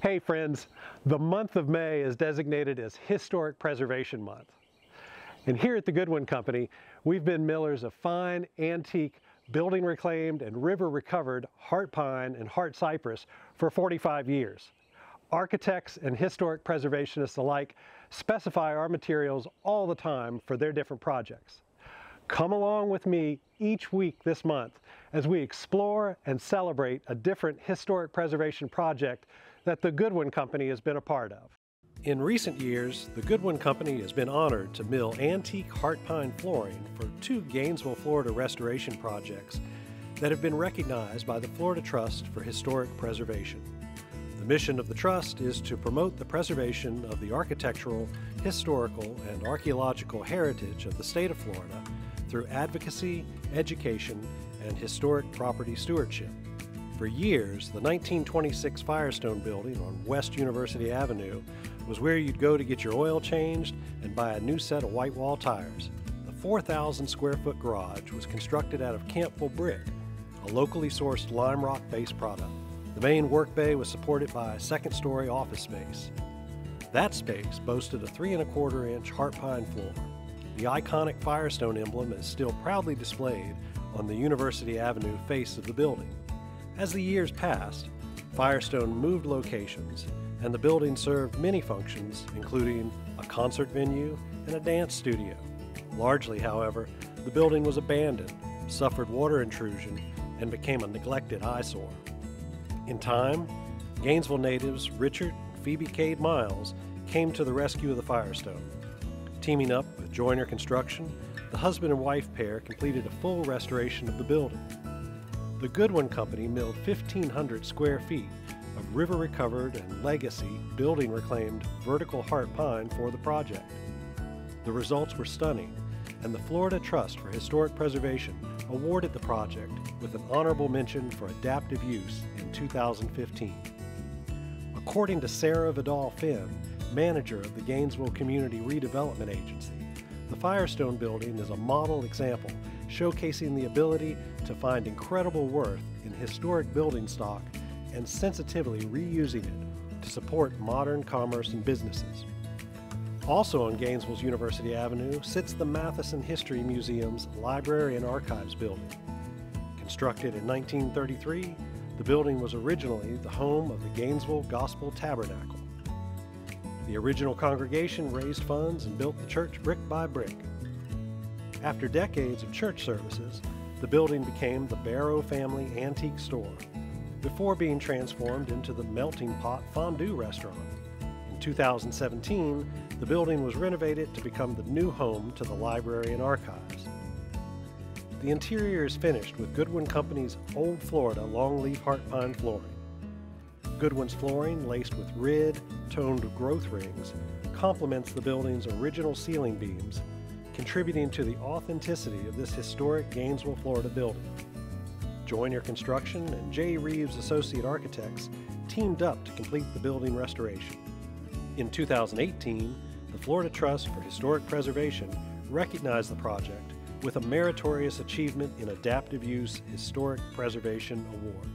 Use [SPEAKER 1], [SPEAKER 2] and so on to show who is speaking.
[SPEAKER 1] Hey friends, the month of May is designated as Historic Preservation Month. And here at the Goodwin Company, we've been millers of fine, antique, building reclaimed and river recovered heart pine and heart cypress for 45 years. Architects and historic preservationists alike specify our materials all the time for their different projects. Come along with me each week this month as we explore and celebrate a different historic preservation project that the Goodwin Company has been a part of. In recent years, the Goodwin Company has been honored to mill antique heart pine flooring for two Gainesville, Florida restoration projects that have been recognized by the Florida Trust for Historic Preservation. The mission of the Trust is to promote the preservation of the architectural, historical, and archaeological heritage of the state of Florida through advocacy, education, and historic property stewardship. For years, the 1926 Firestone building on West University Avenue was where you'd go to get your oil changed and buy a new set of white wall tires. The 4,000 square foot garage was constructed out of Campbell brick, a locally sourced lime rock based product. The main work bay was supported by a second story office space. That space boasted a three and a quarter inch heart pine floor. The iconic Firestone emblem is still proudly displayed on the University Avenue face of the building. As the years passed, Firestone moved locations, and the building served many functions, including a concert venue and a dance studio. Largely, however, the building was abandoned, suffered water intrusion, and became a neglected eyesore. In time, Gainesville natives Richard and Phoebe Cade Miles came to the rescue of the Firestone. Teaming up with Joyner Construction, the husband and wife pair completed a full restoration of the building the Goodwin Company milled 1,500 square feet of river recovered and legacy building reclaimed vertical heart pine for the project. The results were stunning, and the Florida Trust for Historic Preservation awarded the project with an honorable mention for adaptive use in 2015. According to Sarah Vidal Finn, manager of the Gainesville Community Redevelopment Agency, the Firestone Building is a model example showcasing the ability to find incredible worth in historic building stock and sensitively reusing it to support modern commerce and businesses. Also on Gainesville's University Avenue sits the Matheson History Museum's Library and Archives building. Constructed in 1933, the building was originally the home of the Gainesville Gospel Tabernacle. The original congregation raised funds and built the church brick by brick. After decades of church services, the building became the Barrow Family Antique Store, before being transformed into the Melting Pot Fondue Restaurant. In 2017, the building was renovated to become the new home to the library and archives. The interior is finished with Goodwin Company's Old Florida longleaf heart pine flooring. Goodwin's flooring, laced with rid, toned growth rings, complements the building's original ceiling beams, contributing to the authenticity of this historic Gainesville, Florida building. Joyner Construction and J. Reeves Associate Architects teamed up to complete the building restoration. In 2018, the Florida Trust for Historic Preservation recognized the project with a Meritorious Achievement in Adaptive Use Historic Preservation Award.